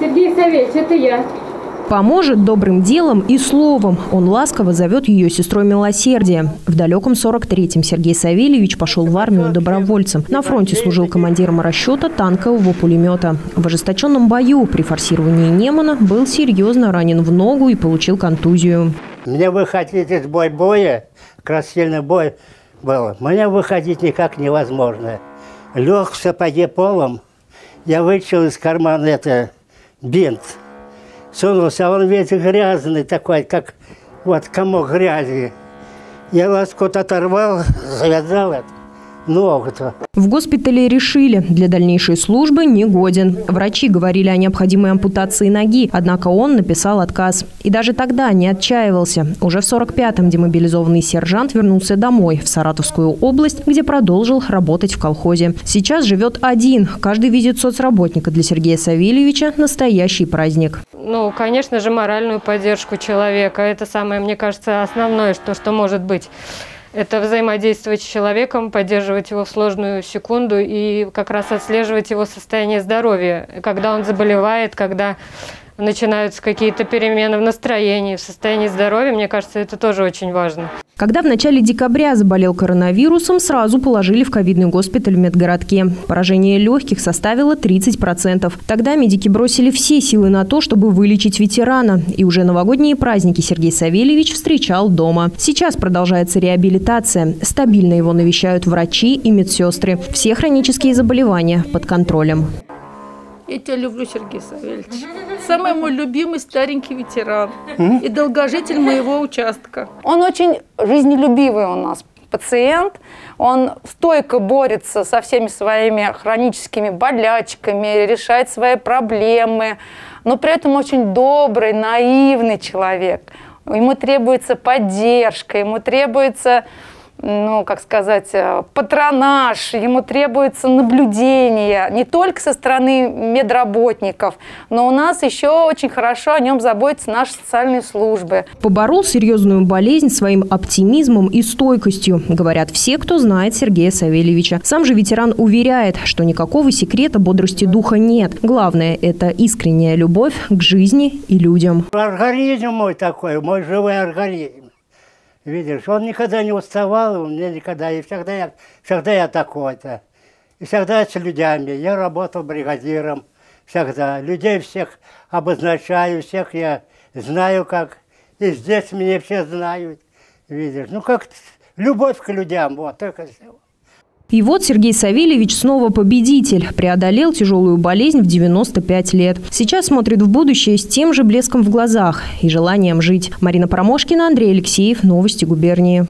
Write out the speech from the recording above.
Сергей Савельевич, это я. Поможет добрым делом и словом. Он ласково зовет ее сестрой милосердия. В далеком 43-м Сергей Савельевич пошел в армию добровольцем. На фронте служил командиром расчета танкового пулемета. В ожесточенном бою при форсировании Немана был серьезно ранен в ногу и получил контузию. Мне выходить из бой боя, как раз сильный бой был, мне выходить никак невозможно. Лег в сапоге полом, я вытащил из кармана это бинт – сунулся, а он весь грязный такой, как вот комок грязи. Я лоскут оторвал, завязал это В госпитале решили, для дальнейшей службы не годен. Врачи говорили о необходимой ампутации ноги, однако он написал отказ. И даже тогда не отчаивался. Уже в 45-м демобилизованный сержант вернулся домой, в Саратовскую область, где продолжил работать в колхозе. Сейчас живет один. Каждый визит соцработника для Сергея Савельевича – настоящий праздник. Ну, конечно же, моральную поддержку человека. Это самое, мне кажется, основное, что, что может быть. Это взаимодействовать с человеком, поддерживать его в сложную секунду и как раз отслеживать его состояние здоровья, когда он заболевает, когда начинаются какие-то перемены в настроении, в состоянии здоровья. Мне кажется, это тоже очень важно. Когда в начале декабря заболел коронавирусом, сразу положили в ковидный госпиталь в медгородке. Поражение легких составило 30%. Тогда медики бросили все силы на то, чтобы вылечить ветерана. И уже новогодние праздники Сергей Савельевич встречал дома. Сейчас продолжается реабилитация. Стабильно его навещают врачи и медсестры. Все хронические заболевания под контролем. Я тебя люблю, Сергей Савельевич. Самый мой любимый старенький ветеран и долгожитель моего участка. Он очень жизнелюбивый у нас пациент. Он стойко борется со всеми своими хроническими болячками, решает свои проблемы, но при этом очень добрый, наивный человек. Ему требуется поддержка, ему требуется ну, как сказать, э, патронаж, ему требуется наблюдение не только со стороны медработников, но у нас еще очень хорошо о нем заботятся наши социальные службы. Поборол серьезную болезнь своим оптимизмом и стойкостью, говорят все, кто знает Сергея Савельевича. Сам же ветеран уверяет, что никакого секрета бодрости духа нет. Главное – это искренняя любовь к жизни и людям. Организм мой такой, мой живой организм. Видишь, он никогда не уставал, у меня никогда, и всегда я, всегда я такой-то. И всегда с людьми. Я работал бригадиром, всегда. Людей всех обозначаю, всех я знаю как. И здесь меня все знают, видишь. Ну, как любовь к людям, вот, только все. И вот Сергей Савельевич снова победитель. Преодолел тяжелую болезнь в 95 лет. Сейчас смотрит в будущее с тем же блеском в глазах и желанием жить. Марина Промошкина, Андрей Алексеев. Новости губернии.